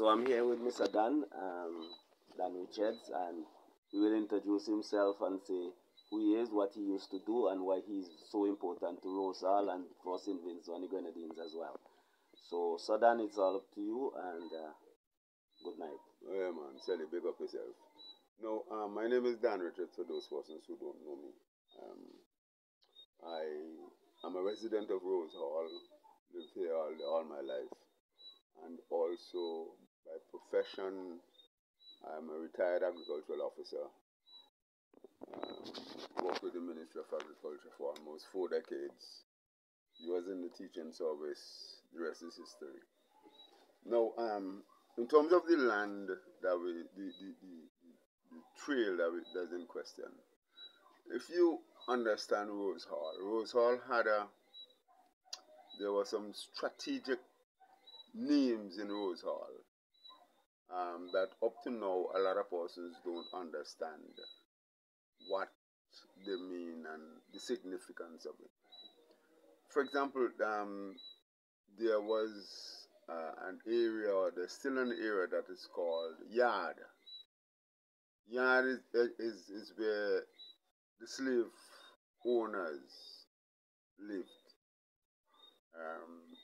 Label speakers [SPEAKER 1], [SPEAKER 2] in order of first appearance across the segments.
[SPEAKER 1] so I'm here with Mr. Don, um, Don Richards, and he will introduce himself and say who he is, what he used to do, and why he's so important to Rose Hall and for St. Vincent and the Grenadines as well. So, so Don, it's all up to you, and uh, good night.
[SPEAKER 2] Oh, yeah, man. Selly, big up yourself. No, um, my name is Don Richards, for those persons who don't know me. Um, I am a resident of Rose Hall, lived here all, all my life, and also by profession, I'm a retired agricultural officer. Um, worked with the Ministry of Agriculture for almost four decades. He was in the teaching service. The rest is history. Now, um, in terms of the land that we, the, the, the, the trail that we, that's in question, if you understand Rose Hall, Rose Hall had a, there were some strategic names in Rose Hall um, that up to now a lot of persons don't understand what they mean and the significance of it. For example, um, there was uh, an area, or there's still an area that is called Yard. Yard is, is, is where the slave owners lived. Um,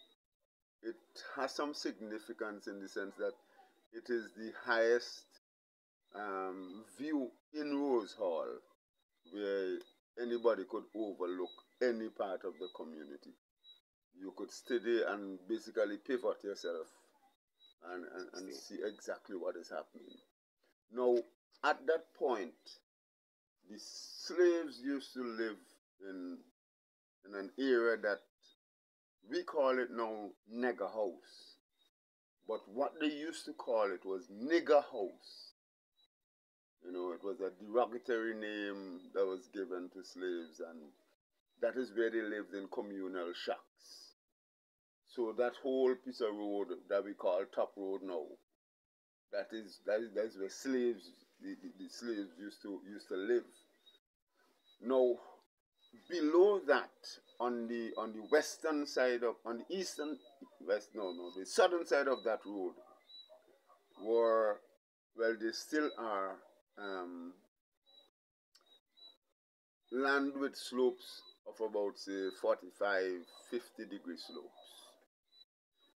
[SPEAKER 2] it has some significance in the sense that it is the highest um, view in Rose Hall where anybody could overlook any part of the community. You could study and basically pivot yourself and, and, and see exactly what is happening. Now, at that point, the slaves used to live in, in an area that we call it now Nigger House. But what they used to call it was Nigger House. You know, it was a derogatory name that was given to slaves, and that is where they lived in communal shacks. So that whole piece of road that we call Top Road now, that is that is, that is where slaves the, the, the slaves used to used to live. Now, below that, on the on the western side of on the eastern west no no the southern side of that road were well they still are um, land with slopes of about say 45 50 degree slopes.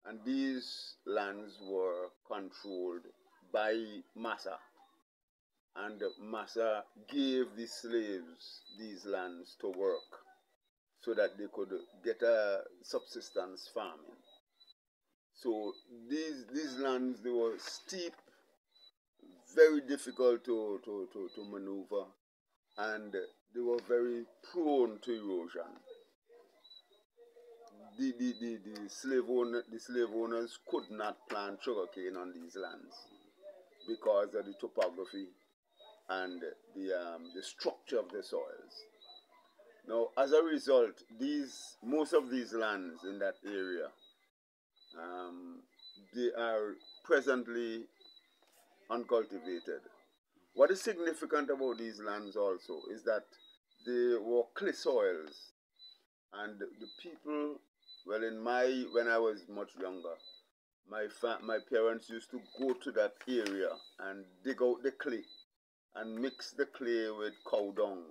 [SPEAKER 2] And these lands were controlled by Massa and Massa gave the slaves these lands to work so that they could get a subsistence farming. So these these lands they were steep, very difficult to, to, to, to maneuver, and they were very prone to erosion. The, the, the, the, slave owner, the slave owners could not plant sugarcane on these lands because of the topography and the, um, the structure of the soils. Now, as a result, these most of these lands in that area, um, they are presently uncultivated. What is significant about these lands also is that they were clay soils, and the people, well, in my when I was much younger, my my parents used to go to that area and dig out the clay and mix the clay with cow dung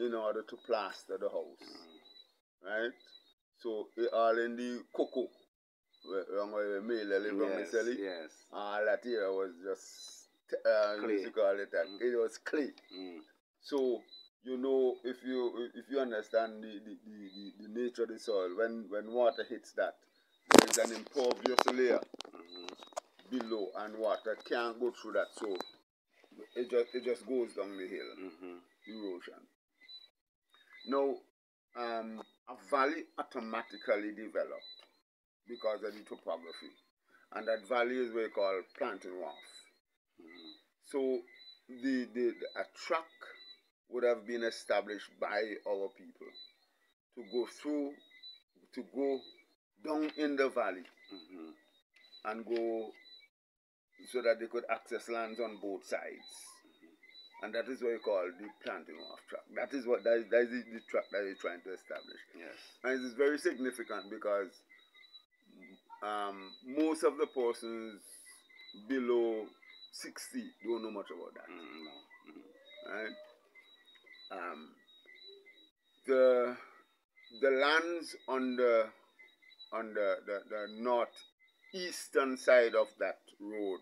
[SPEAKER 2] in order to plaster the house. Right? So it all in the cocoa. Wrong way meal yes,
[SPEAKER 1] yes.
[SPEAKER 2] All that here was just uh, clay. it that. Mm. It was clay.
[SPEAKER 1] Mm.
[SPEAKER 2] So you know if you if you understand the, the, the, the, nature of the soil, when when water hits that, there is an impervious layer
[SPEAKER 1] mm-hmm.
[SPEAKER 2] below and water can't go through that. So it just it just goes down the hill.
[SPEAKER 1] Mm-hmm.
[SPEAKER 2] Erosion. Now, um, a valley automatically developed because of the topography, and that valley is what we call planting wharf.
[SPEAKER 1] Mm-hmm.
[SPEAKER 2] So, the, the, the a track would have been established by our people to go through, to go down in the valley
[SPEAKER 1] mm-hmm.
[SPEAKER 2] and go so that they could access lands on both sides. And that is what we call the planting wharf track. That is what that is, that is the track that they're trying to establish.
[SPEAKER 1] Yes.
[SPEAKER 2] And it is very significant because um, most of the persons below 60 don't know much about that.
[SPEAKER 1] Mm, no. Mhm.
[SPEAKER 2] right? Um, the the lands on the on the, the, the northeastern side of that road,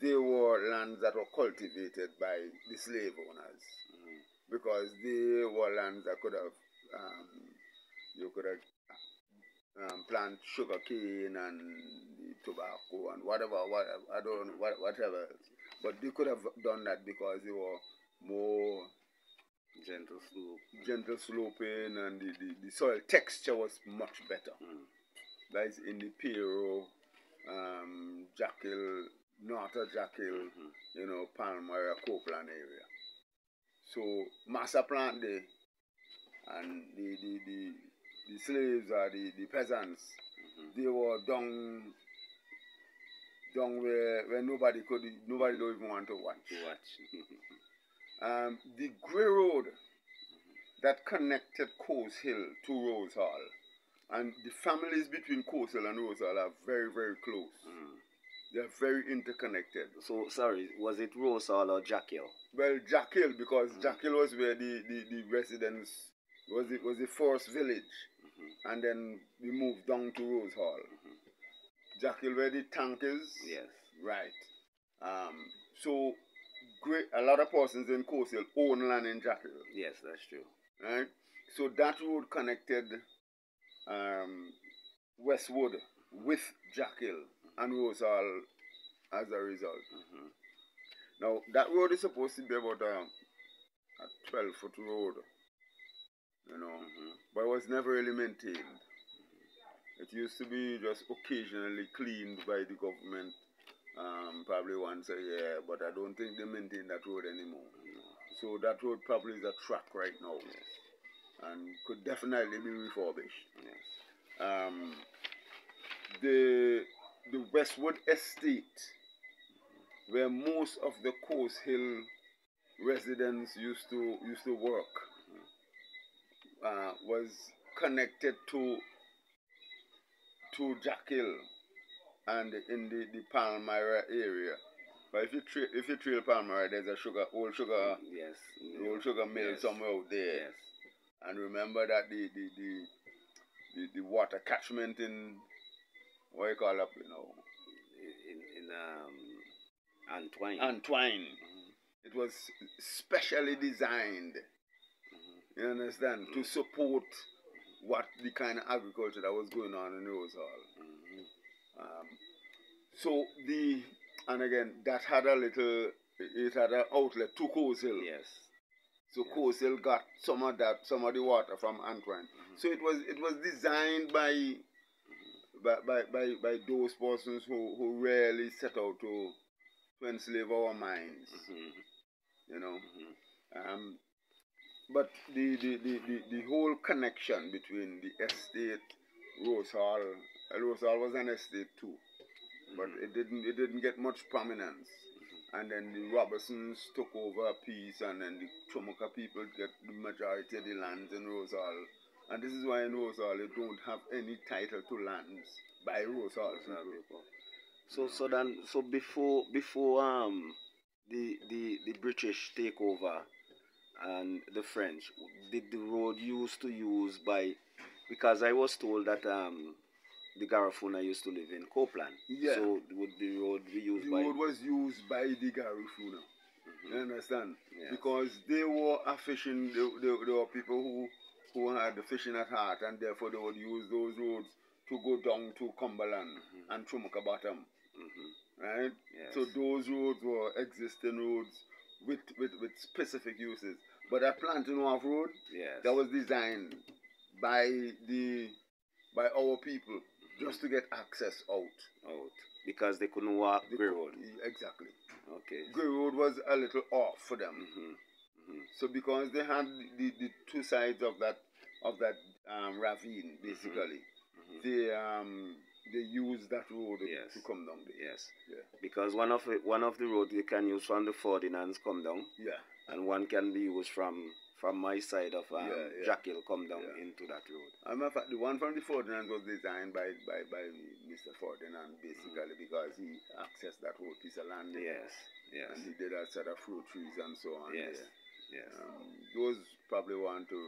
[SPEAKER 2] they were lands that were cultivated by the slave owners
[SPEAKER 1] Mhm.
[SPEAKER 2] because they were lands that could have um, you could have um, plant sugar cane and tobacco and whatever, whatever I don't know, whatever. But they could have done that because they were more
[SPEAKER 1] Gentle slope.
[SPEAKER 2] gentle sloping and the, the, the soil texture was much better.
[SPEAKER 1] Mm.
[SPEAKER 2] That is in the Pero, um, Jack Hill, North of Jack Hill,
[SPEAKER 1] Mhm.
[SPEAKER 2] you know, Palmyra, Copeland area. So massa plant there and the, the, the, the slaves or the, the peasants,
[SPEAKER 1] Mhm.
[SPEAKER 2] they were down down where, where nobody could nobody don't even want to watch.
[SPEAKER 1] To watch.
[SPEAKER 2] Um, the Grey Road that connected Coulls Hill to Rose Hall. And the families between Coulls Hill and Rose Hall are very, very close.
[SPEAKER 1] Mm.
[SPEAKER 2] They're very interconnected.
[SPEAKER 1] So sorry, was it Rose Hall or Jack Hill?
[SPEAKER 2] Well, Jack Hill, because. Jack Hill was where the, the, the residents was the, was the first village,
[SPEAKER 1] Mhm.
[SPEAKER 2] and then we moved down to Rose Hall.
[SPEAKER 1] Mhm.
[SPEAKER 2] Jack Hill, where the tank is,
[SPEAKER 1] Yes.
[SPEAKER 2] right. Um, so, great, a lot of persons in Coulls Hill own land in Jack Hill.
[SPEAKER 1] Yes, that's true.
[SPEAKER 2] right? So that road connected um, Westwood with Jack Hill and Rose Hall as a result.
[SPEAKER 1] Mhm.
[SPEAKER 2] Now that road is supposed to be about a, a 12 foot road, you know,
[SPEAKER 1] Mhm.
[SPEAKER 2] but it was never really maintained. It used to be just occasionally cleaned by the government, um, probably once a year, but I don't think they maintain that road anymore.
[SPEAKER 1] No.
[SPEAKER 2] So that road probably is a track right now
[SPEAKER 1] Yes.
[SPEAKER 2] and could definitely be refurbished.
[SPEAKER 1] Yes.
[SPEAKER 2] Um, the the Westwood Estate, where most of the Coulls Hill residents used to used to work, uh, was connected to to Jack Hill and in the, the Palmyra area. But if you trail if you trail Palmyra, there's a sugar old sugar
[SPEAKER 1] Yes.
[SPEAKER 2] old sugar mill
[SPEAKER 1] Yes.
[SPEAKER 2] somewhere out there.
[SPEAKER 1] Yes.
[SPEAKER 2] And remember that the the, the, the, the water catchment in what you call up, you know,
[SPEAKER 1] In, in um, Antwine.
[SPEAKER 2] Antwine.
[SPEAKER 1] Mhm.
[SPEAKER 2] It was specially designed,
[SPEAKER 1] Mhm.
[SPEAKER 2] you understand, to support what the kind of agriculture that was going on in Rose Hall.
[SPEAKER 1] Mhm.
[SPEAKER 2] Um, so the and again that had a little it had an outlet to Coulls Hill.
[SPEAKER 1] Yes.
[SPEAKER 2] So. Coulls Hill got some of that, some of the water from Antwine.
[SPEAKER 1] Mhm.
[SPEAKER 2] So it was it was designed by by by, by, by those persons who, who really set out to, to enslave our minds,
[SPEAKER 1] Mhm.
[SPEAKER 2] you know.
[SPEAKER 1] Mhm.
[SPEAKER 2] Um, but the, the, the, the, the whole connection between the estate, Rose Hall, uh, Rose Hall was an estate too, but
[SPEAKER 1] Mhm.
[SPEAKER 2] it didn't it didn't get much prominence. And then the Robertsons took over a piece, and then the Chumuka people get the majority of the lands in Rose Hall. And this is why in Rose they don't have any title to lands by people.
[SPEAKER 1] So so then so before before um the the the British take over and the French did the road used to use by because I was told that um the Garifuna used to live in Copeland.
[SPEAKER 2] Yeah.
[SPEAKER 1] So would the road be used
[SPEAKER 2] The
[SPEAKER 1] by
[SPEAKER 2] road was used by the Garifuna. You
[SPEAKER 1] Mhm.
[SPEAKER 2] understand?
[SPEAKER 1] Yes.
[SPEAKER 2] Because they were a fishing, they, they, they were people who, who had the fishing at heart, and therefore they would use those roads to go down to Cumberland
[SPEAKER 1] Mhm.
[SPEAKER 2] and Chumuka Bottom,
[SPEAKER 1] Mhm.
[SPEAKER 2] right?
[SPEAKER 1] Yes.
[SPEAKER 2] So those roads were existing roads with, with, with specific uses. But that Planting Wharf Road,
[SPEAKER 1] yes.
[SPEAKER 2] that was designed by the by our people just to get access out.
[SPEAKER 1] out because they couldn't walk
[SPEAKER 2] They
[SPEAKER 1] Grey Road.
[SPEAKER 2] Exactly.
[SPEAKER 1] Okay.
[SPEAKER 2] Grey Road was a little off for them.
[SPEAKER 1] Mhm. Mhm.
[SPEAKER 2] So because they had the, the two sides of that of that um, ravine, basically,
[SPEAKER 1] Mhm.
[SPEAKER 2] they um they used that road
[SPEAKER 1] Yes.
[SPEAKER 2] to come down there.
[SPEAKER 1] Yes.
[SPEAKER 2] Yeah.
[SPEAKER 1] Because one of it, one of the roads they can use from the Ferdinands come down,
[SPEAKER 2] Yeah.
[SPEAKER 1] and one can be used from from my side of um,
[SPEAKER 2] Yeah, yeah.
[SPEAKER 1] Jack Hill come down
[SPEAKER 2] Yeah.
[SPEAKER 1] into that road.
[SPEAKER 2] Matter fact, the one from the Ferdinand was designed by, by, by Mr. Ferdinand basically because he accessed that whole piece of land. there.
[SPEAKER 1] Yes, yes,
[SPEAKER 2] And he did a set of fruit trees and so on.
[SPEAKER 1] yes,
[SPEAKER 2] there.
[SPEAKER 1] yes.
[SPEAKER 2] Um, those probably want to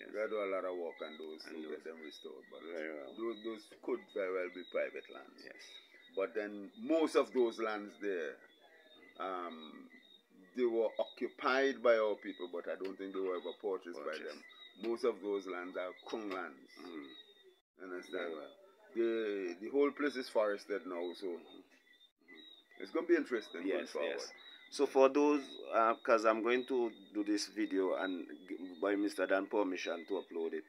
[SPEAKER 1] yes.
[SPEAKER 2] do a lot of work on those
[SPEAKER 1] And
[SPEAKER 2] to
[SPEAKER 1] those-
[SPEAKER 2] get them restored. But
[SPEAKER 1] well.
[SPEAKER 2] those, those could very well be private lands.
[SPEAKER 1] Yes.
[SPEAKER 2] But then most of those lands there, um, they were occupied by our people, but I don't think they were ever purchased by them. Most of those lands are Crown lands.
[SPEAKER 1] Mm,
[SPEAKER 2] Understand?
[SPEAKER 1] well.
[SPEAKER 2] The the whole place is forested now, so it's gonna be interesting going
[SPEAKER 1] Yes,
[SPEAKER 2] forward.
[SPEAKER 1] yes. So for those, because I'm going to do this video and by Mr. Don permission to upload it.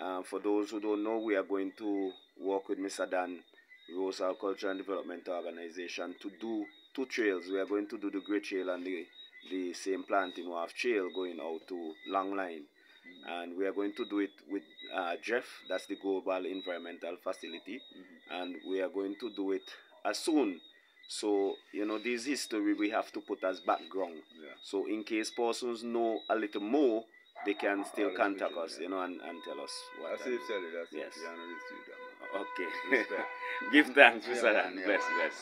[SPEAKER 1] Uh, for those who don't know, we are going to work with Mr. Don, Rose Culture and Development Organization, to do two trails. We are going to do the Great Trail and the, the same planting. We have trail going out to Long Line. And we are going to do it with uh, Jeff, that's the Global Environmental Facility. And we are going to do it as soon. So, you know, this history we have to put as background.
[SPEAKER 2] Yeah.
[SPEAKER 1] So, in case persons know a little more, they can still contact us,
[SPEAKER 2] yeah.
[SPEAKER 1] you know, and, and tell us what.
[SPEAKER 2] That's it. That's
[SPEAKER 1] Yes.
[SPEAKER 2] it. The honor is to you, Don.
[SPEAKER 1] Okay. Give thanks, Mr.
[SPEAKER 2] yeah,
[SPEAKER 1] Bless, bless.